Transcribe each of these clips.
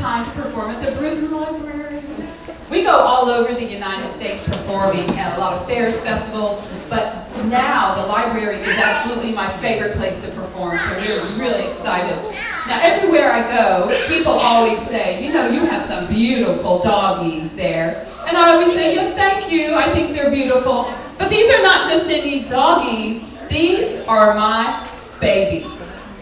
time to perform at the Brewton Library. We go all over the United States performing at a lot of fairs, festivals, but now the library is absolutely my favorite place to perform, so we're really excited. Now, everywhere I go, people always say, you know, you have some beautiful doggies there. And I always say, yes, thank you. I think they're beautiful. But these are not just any doggies. These are my babies.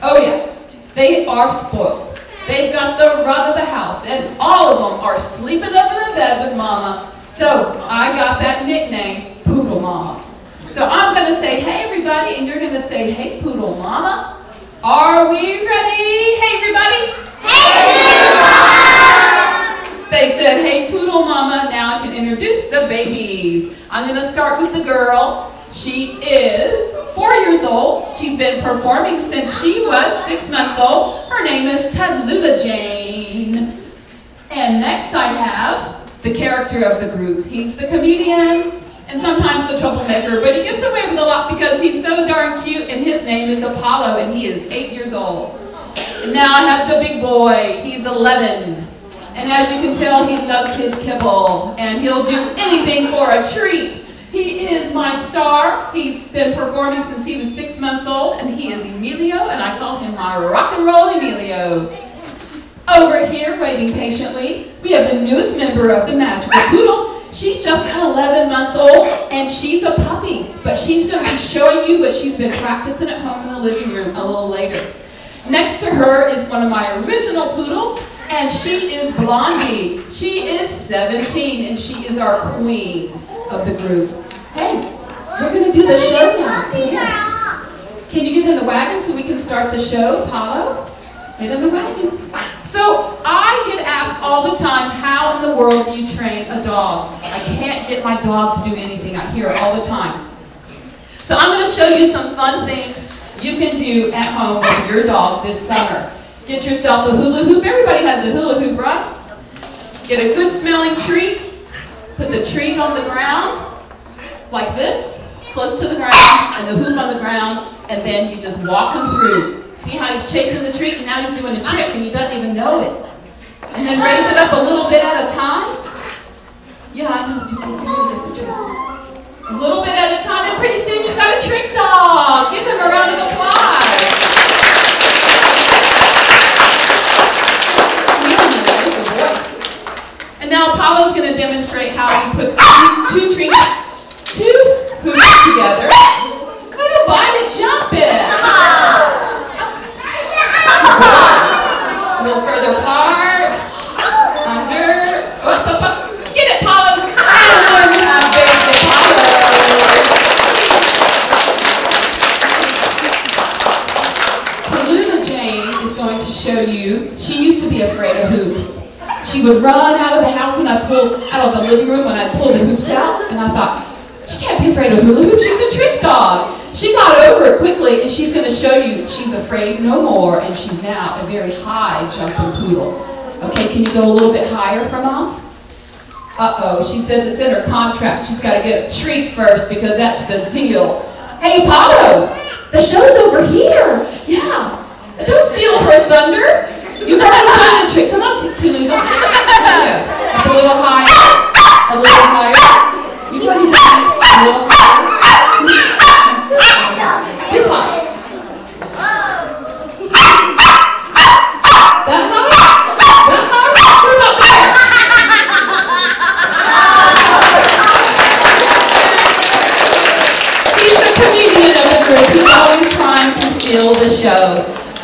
Oh yeah, they are spoiled. They've got the run of the house, and all of them are sleeping up in the bed with Mama. So I got that nickname, Poodle Mama. So I'm going to say, hey everybody, and you're going to say, hey Poodle Mama. Are we ready? Hey everybody. Hey! Mama! They said, hey Poodle Mama, now I can introduce the babies. I'm going to start with the girl. She is four years old. She's been performing since she was six months old. Her name is Tallulah Jane. And next I have the character of the group. He's the comedian and sometimes the troublemaker, but he gets away with a lot because he's so darn cute and his name is Apollo and he is eight years old. And now I have the big boy. He's 11. And as you can tell, he loves his kibble and he'll do anything for a treat. He is my star. He's been performing since he was six months old, and he is Emilio, and I call him my rock and roll Emilio. Over here, waiting patiently, we have the newest member of the Magical Poodles. She's just 11 months old, and she's a puppy, but she's going to be showing you what she's been practicing at home in the living room a little later. Next to her is one of my original poodles, and she is Blondie. She is 17, and she is our queen of the group. Hey, we're going to do the show now. Can you get in the wagon so we can start the show, Paulo? Get in the wagon. So I get asked all the time, how in the world do you train a dog? I can't get my dog to do anything. I hear it all the time. So I'm going to show you some fun things you can do at home with your dog this summer. Get yourself a hula hoop. Everybody has a hula hoop, right? Get a good smelling treat. Put the treat on the ground, like this, close to the ground, and the hoop on the ground, and then you just walk him through. See how he's chasing the treat, and now he's doing a trick, and he doesn't even know it. And then raise it up a little bit at a time. Yeah, I know, you can do this. A little bit at a time, and pretty soon you've got a trick dog. Give him a round of applause. And now Apollo's going to demonstrate how we put two, trees, two hoops together. Put a and jump it. A little further apart. Under. Up, up, up. Get it, Apollo. Tallulah Jane is going to show you, she used to be afraid of hoops. She would run out of when I pulled, out of the living room when I pulled the hoops out, and I thought, she can't be afraid of hula hoops, she's a trick dog. She got over it quickly, and she's going to show you she's afraid no more, and she's now a very high jumping poodle. Okay, can you go a little bit higher for mom? Uh-oh, she says it's in her contract. She's got to get a treat first because that's the deal. Hey, Apollo, the show's over here. Yeah, don't steal her thunder. You've already done the trick. Come on, Tallulah. Up a little higher. A little higher. You've already done it. A little higher. This high. That high? That high? What about there? He's the comedian of the group. He's always trying to steal the show.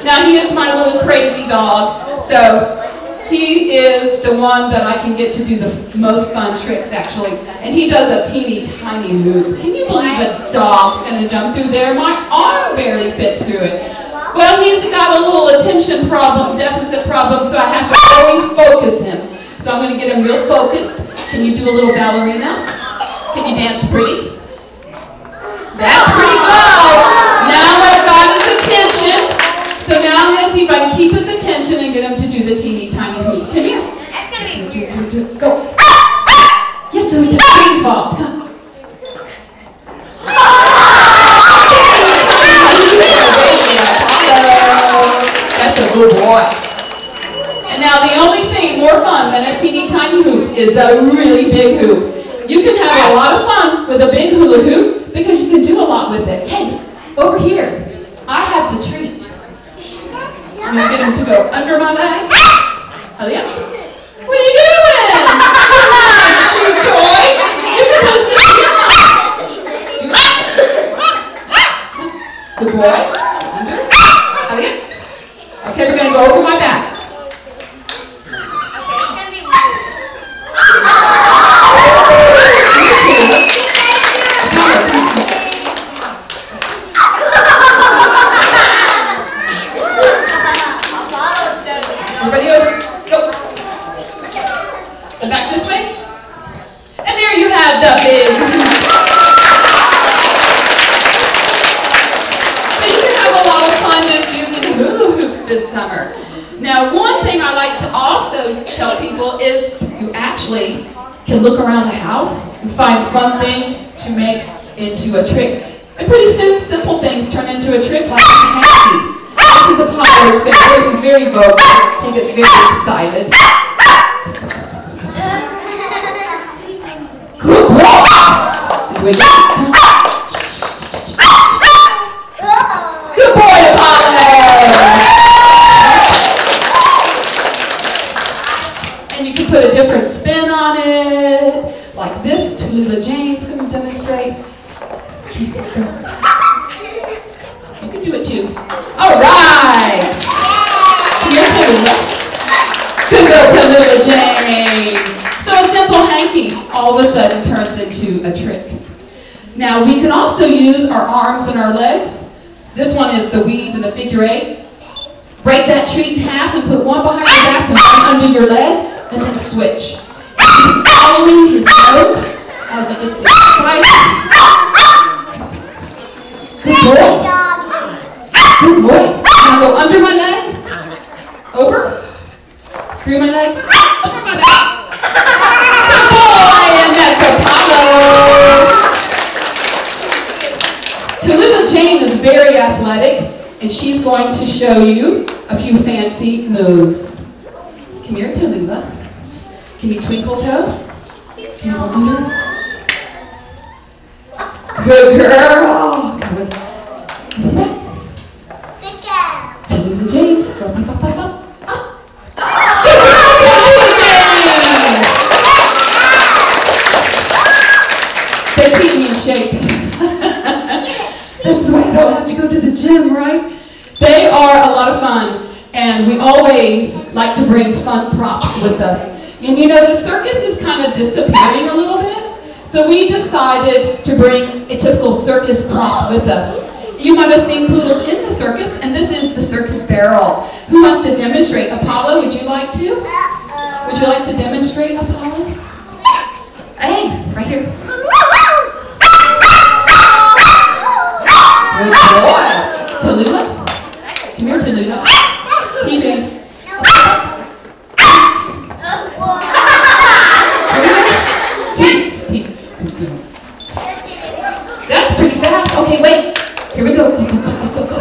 Now he is my little crazy dog, so he is the one that I can get to do the most fun tricks actually. And he does a teeny tiny hoop. Can you believe a dog's gonna jump through there? My arm barely fits through it. Well, he's got a little attention problem, deficit problem, so I have to always focus him. So I'm gonna get him real focused. Can you do a little ballerina? Can you dance pretty? That's pretty good. Athletic, and she's going to show you a few fancy moves. Come here, Tallulah. Can you twinkle toe? Good girl. Tallulah Jane. Go up, up, Jane. They keep me in shape. this is why to the gym, right? They are a lot of fun, and we always like to bring fun props with us. And you know, the circus is kind of disappearing a little bit, so we decided to bring a typical circus prop with us. You might have seen poodles in the circus, and this is the circus barrel. Who wants to demonstrate? Apollo, would you like to? Would you like to demonstrate, Apollo? Hey, right here. Good boy. Tallulah? Come here, Tallulah. TJ. T. T. Good girl. That's pretty fast. Okay, wait. Here we go. Go, go, go, go, go, go, go.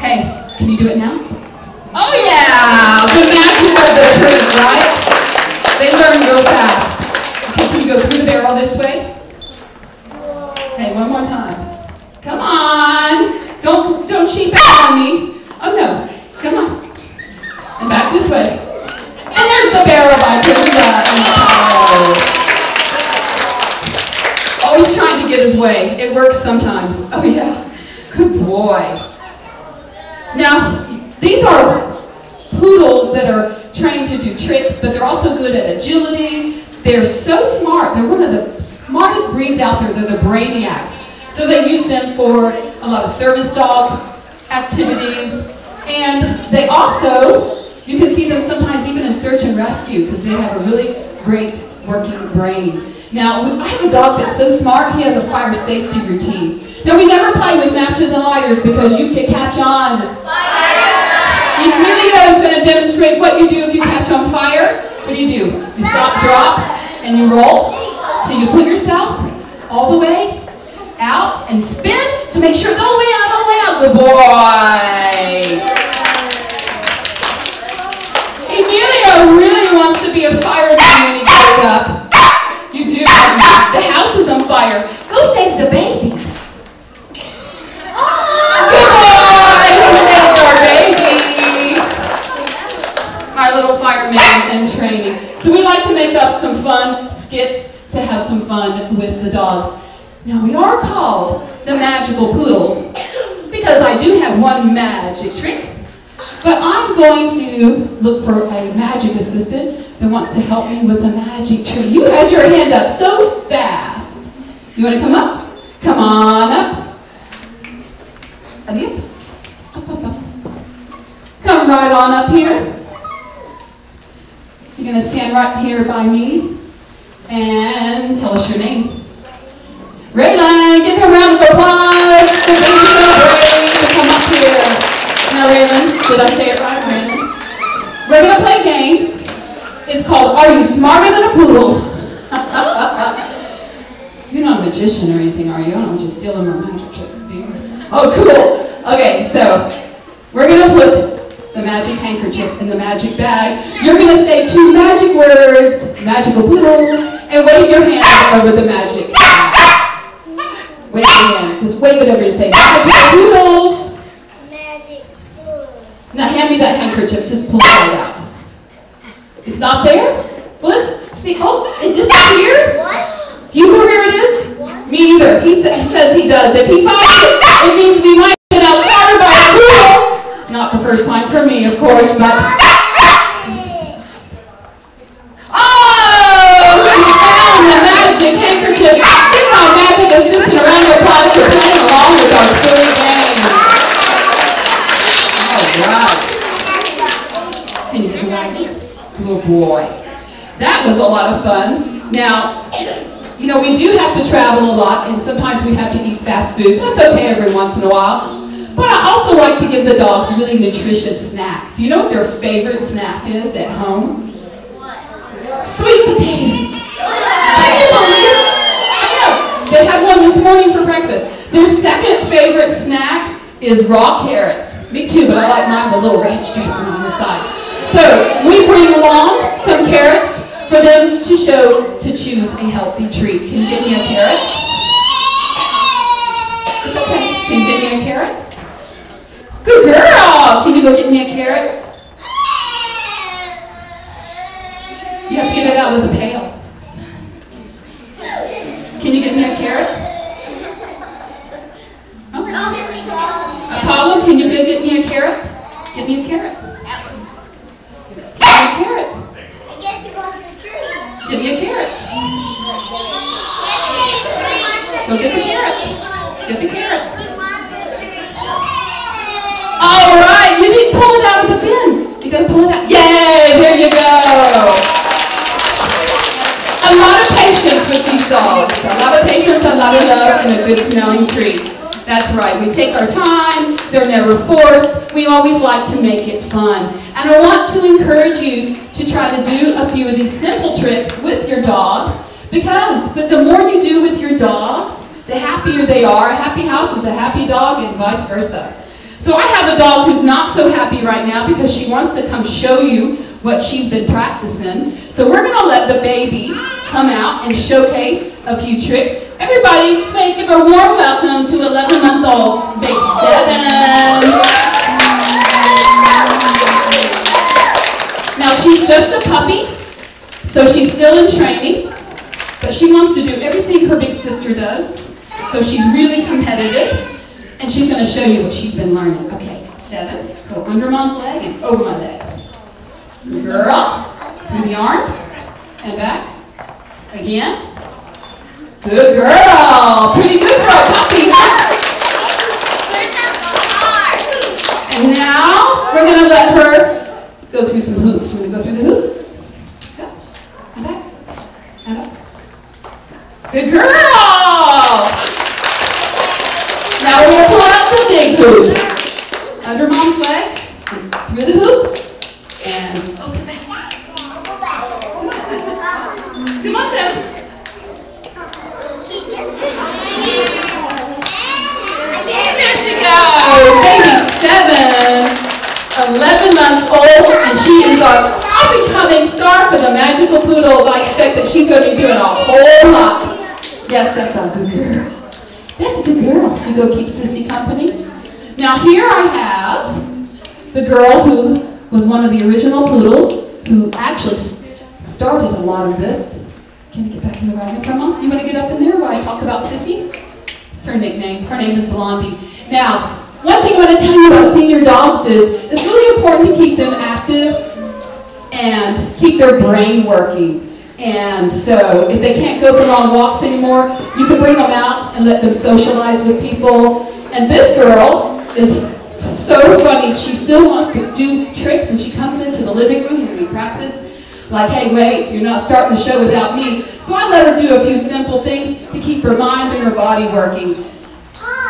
Hey, can you do it now? Oh yeah! The magic of the trees, right? They learn real fast. Okay, can you go through the barrel this way? Hey, one more time. Come on! Don't don't cheap out on me. Oh no. Come on. And back this way. And there's the barrel by Tallulah and Apollo. Always trying to get his way. It works sometimes. Oh yeah. Good boy. Now, these are poodles that are trained to do tricks, but they're also good at agility. They're so smart. They're one of the smartest breeds out there. They're the brainiacs. So they use them for a lot of service dog activities. And they also, you can see them sometimes even in search and rescue because they have a really great working brain. Now, I have a dog that's so smart, he has a fire safety routine. Now, we never play with matches and lighters because you can catch on. Emilio is going to demonstrate what you do if you catch on fire. What do you do? You stop, drop, and you roll till you put yourself all the way. out, and spin to make sure it's all the way out, all the way out. Good boy. Emilio really wants to be a fireman when he grows up. You do. The house is on fire. Go save the babies. Good boy. Save our baby. Our little fireman in training. So we like to make up some fun skits to have some fun with the dogs. Now we are called the magical poodles because I do have one magic trick. But I'm going to look for a magic assistant that wants to help me with a magic trick. You had your hand up so fast. You want to come up? Come on up. Ready? Up, up, up. Come right on up here. You're going to stand right here by me and tell us your name. Raylan, give her a round of applause. So brave to come up here. Now, Raylan, did I say it right, Raylan? We're going to play a game. It's called Are You Smarter Than a Poodle? You're not a magician or anything, are you? I'm just stealing my magic tricks, do you? Oh, cool. Okay, so we're going to put the magic handkerchief in the magic bag. You're going to say two magic words, magical poodles, and wave your hand over the magic. Wave your hand. Just wave it over and say. Magic food. Now hand me that handkerchief. Just pull it out. It's not there? Well, let's see. Oh, it disappeared? What? Do you know where it is? Me either. He, sa- he says he does. If he finds it, it means we might get outsmarted by a poodle. Not the first time for me, of course, but. Was a lot of fun. Now, you know, we do have to travel a lot, and sometimes we have to eat fast food. That's okay every once in a while. But I also like to give the dogs really nutritious snacks. You know what their favorite snack is at home? Sweet potatoes. Can you believe it? I know. They had one this morning for breakfast. Their second favorite snack is raw carrots. Me too, but I like mine with a little ranch dressing on the side. So we bring along some carrots for them to show to choose a healthy treat. Can you give me a carrot? It's okay. Can you give me a carrot? Good girl. Can you go get me a carrot? You have to get it out with a pail. Can you give me a carrot? Okay. Apollo, can you go get me a carrot? Get me a carrot. Give me a carrot. I guess he wants a tree. Give me a carrot. Go get the carrot. Get the carrot. He wants a tree. All right, you need to pull it out of the bin. You gotta pull it out. Yay, there you go. A lot of patience with these dogs. A lot of patience, a lot of love, and a good smelling treat. That's right, we take our time, they're never forced, we always like to make it fun. And I want to encourage you to try to do a few of these simple tricks with your dogs, because but the more you do with your dogs, the happier they are. A happy house is a happy dog, and vice versa. So I have a dog who's not so happy right now because she wants to come show you what she's been practicing. So we're going to let the baby come out and showcase a few tricks. Everybody, may give a warm welcome to 11-month-old baby Seven. Now she's just a puppy, so she's still in training, but she wants to do everything her big sister does. So she's really competitive. And she's going to show you what she's been learning. Okay, seven. Go under mom's leg and over my leg. Girl. Through the arms and back. Again. Good girl. Pretty good a puppy. And now we're going to let her go through some hoops. We're going to go through the hoop. Go. And back. And up. Good girl. Now we're going to pull out the big hoop. Under mom's leg, through the hoop, and back. Come on, Sam. There she goes, oh, baby seven, 11 months old, and she is our up-and-coming star for the Magical Poodles. I expect that she's going to be doing a whole lot. Yes, that's a good girl. That's a good girl. You go keep Sissy company. Now here I have the girl who was one of the original Poodles, who actually started a lot of this. Can you get back in the wagon, Grandma? You want to get up in there while I talk about Sissy? It's her nickname. Her name is Blondie. Now, one thing I want to tell you about senior dogs is it's really important to keep them active and keep their brain working. And so if they can't go for long walks anymore, you can bring them out and let them socialize with people. And this girl is so funny. She still wants to do tricks and she comes into the living room when we practice. Like, hey, wait, you're not starting the show without me. So I let her do a few simple things to keep her mind and her body working.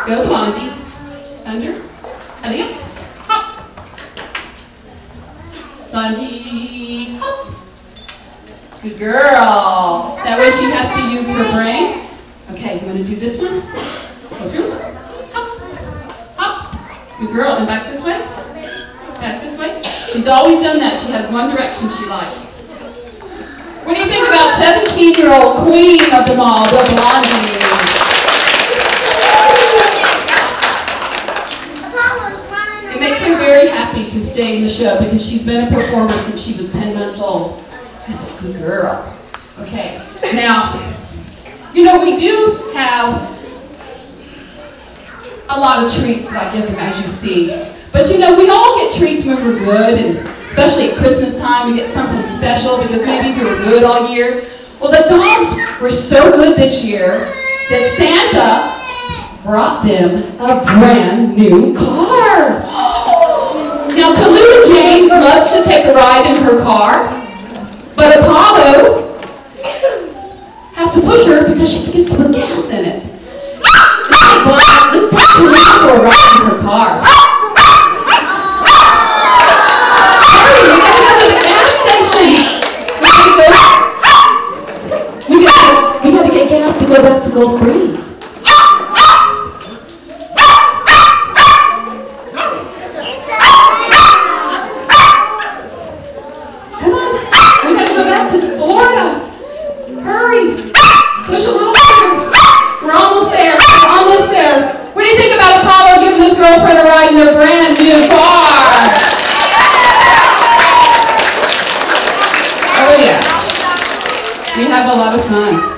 Go, Blondie. Under. Adios. Hop. Blondie. Hop. Good girl. That way she has to use her brain. Okay, you want to do this one? Go through. Hop. Hop. Good girl. And back this way. Back this way. She's always done that. She has one direction she likes. What do you think about 17-year-old queen of them all, the running It makes her very happy to stay in the show because she's been a performer since she was 10 months old. That's a good girl. Okay, now, you know, we do have a lot of treats that I give them, as you see. But you know, we all get treats when we're good, and especially at Christmas time, we get something special because maybe we were good all year. Well, the dogs were so good this year that Santa brought them a brand new car. Now, Tallulah Jane loves to take a ride in her car, but Apollo has to push her because she gets to put gas in it. Let's take Tallulah for a ride in her car. We to gotta get gas to go back to Gulf Breeze. Come on, we gotta go back to Florida. Hurry, push a little harder. We're almost there, we're almost there. What do you think about Apollo giving his girlfriend a ride in their brand new car? Oh yeah, we have a lot of fun.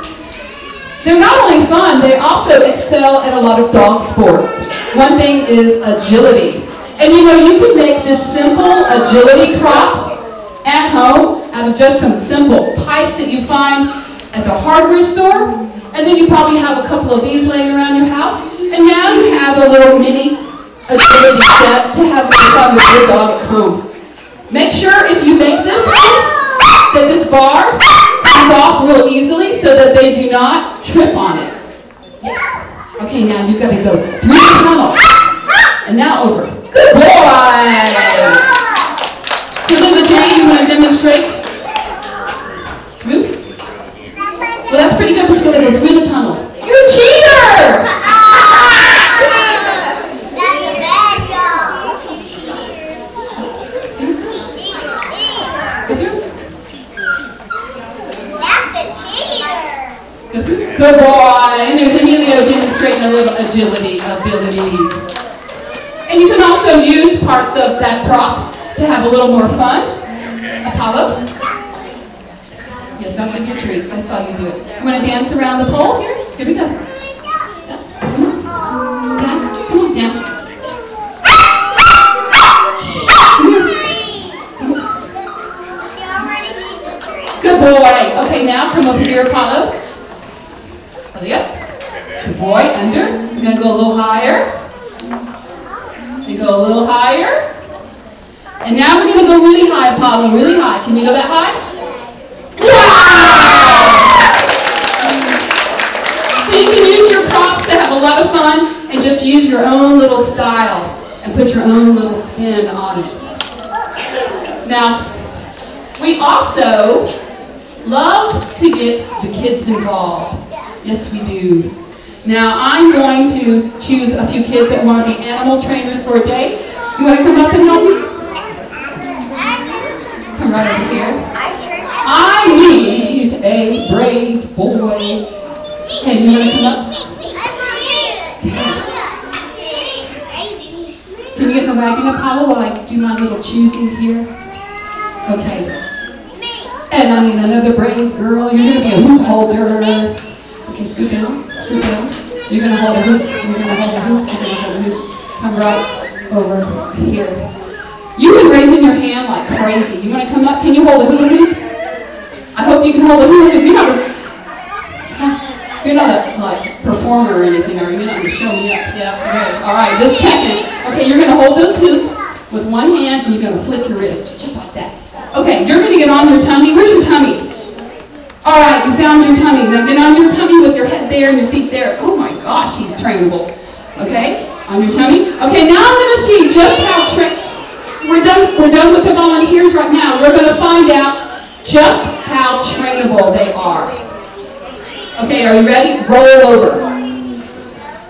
They're not only fun, they also excel at a lot of dog sports. One thing is agility. And you know, you can make this simple agility crop at home out of just some simple pipes that you find at the hardware store. And then you probably have a couple of these laying around your house. And now you have a little mini agility set to have fun with your dog at home. Make sure if you make this one, that this bar comes off real easily so that they do not trip on it. Okay, now you gotta go through the tunnel. And now over. Good boy! Tallulah Jane, you wanna demonstrate? Move. Well, that's pretty good, but you gotta go through the tunnel. You're a cheater! Good boy. Little agility ability. And you can also use parts of that prop to have a little more fun. Apollo? Yes, don't get your treat. I saw you do it. You want to dance around the pole? Here, here we go. Good boy. Okay, now come over here, Apollo. Boy, under. You're gonna go a little higher. You go a little higher. And now we're gonna go really high, Apollo, really high. Can you go that high? Wow! So you can use your props to have a lot of fun and just use your own little style and put your own little spin on it. Now, we also love to get the kids involved. Yes, we do. Now, I'm going to choose a few kids that want to be animal trainers for a day. You want to come up and help me? Come right over here. I need a brave boy. Hey, you want to come up? Can you get in the wagon, Apollo, while I do my little choosing here? Okay. And I need another brave girl. You're going to be a hoop holder. Okay, scoot down, scoot down. You're going to hold a hoop. You're going to hold a hoop. You're to hold a hoop. Come right over to here. You've been raising your hand like crazy. You want to come up? Can you hold a hoop? I hope you can hold a hoop. You're not a, you're not a like performer or anything, are you? You're not to show me up. Yeah, good. All right, just checking. Okay, you're going to hold those hoops with one hand and you're to flip your wrist just like that. Okay, you're going to get on your tummy. Where's your tummy? All right, you found your tummy. Now get on your tummy with your head there and your feet there. Oh my gosh, he's trainable. Okay, on your tummy. Okay, now I'm going to see just how tra- we're done. We're done with the volunteers right now. We're going to find out just how trainable they are. Okay, are you ready? Roll over.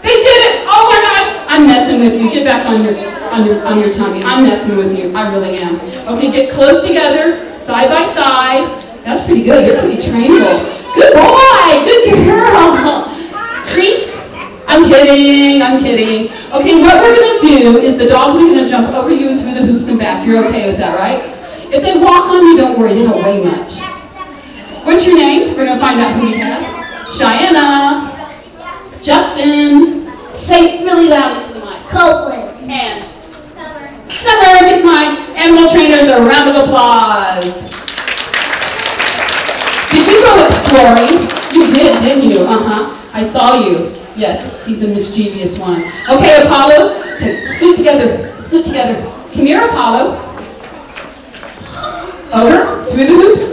They did it! Oh my gosh! I'm messing with you. Get back on your on your on your tummy. I'm messing with you. I really am. Okay, get close together, side by side. That's pretty good. You're pretty trainable. Good boy! Good girl! Treat. I'm kidding, I'm kidding. Okay, what we're gonna do is the dogs are gonna jump over you and through the hoops and back. You're okay with that, right? If they walk on you, don't worry, they don't weigh much. What's your name? We're gonna find out who you have. Cheyenne. Justin. Say it really loud into the mic. Copeland. And Summer. Summer, give my animal trainers a round of applause. You go exploring? You did, didn't you? Uh-huh. I saw you. Yes, he's a mischievous one. Okay, Apollo, okay, scoot together, scoot together. Come here, Apollo. Over, through the hoops.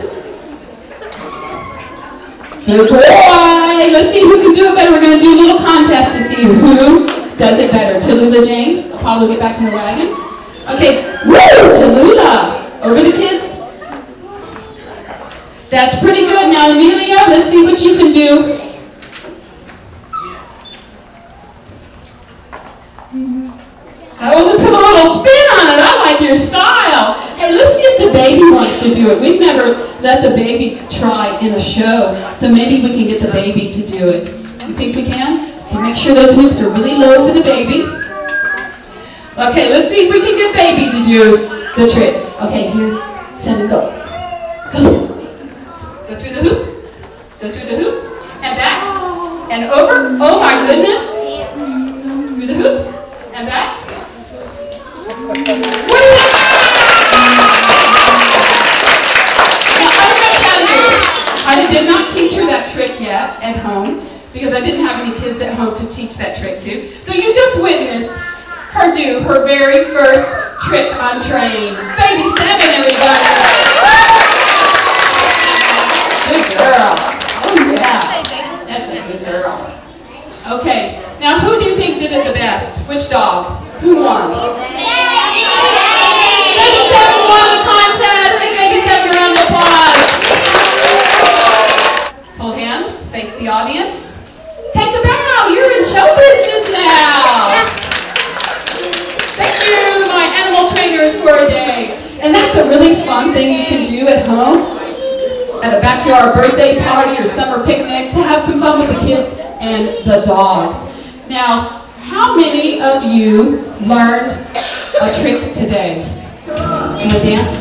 Good boy. Let's see who can do it better. We're going to do a little contest to see who does it better. Tallulah Jane, Apollo, get back in the wagon. Okay, woo, Tallulah. Over the kids. That's pretty. Emilio, let's see what you can do. Put a little spin on it. I like your style. Hey, let's see if the baby wants to do it. We've never let the baby try in a show, so maybe we can get the baby to do it. You think we can? Okay, make sure those hoops are really low for the baby. Okay, let's see if we can get baby to do the trick. Okay, here, seven, go. Go. Go through the hoop. Go through the hoop. And back. And over. Oh my goodness. Through the hoop. And back. What is you, I did not teach her that trick yet at home because I didn't have any kids at home to teach that trick to. So you just witnessed her do her very first trick on train. Baby seven, everybody. Good girl. Oh yeah. That's a good girl. Okay. Now who do you think did it the best? Which dog? Who won? Baby seven won the contest. Give baby seven a round of applause. Hold hands. Face the audience. Take a bow. You're in show business now. Thank you, my animal trainers for a day. And that's a really fun thing you can do at home, at a backyard birthday party or summer picnic, to have some fun with the kids and the dogs. Now, how many of you learned a trick today? You want dance?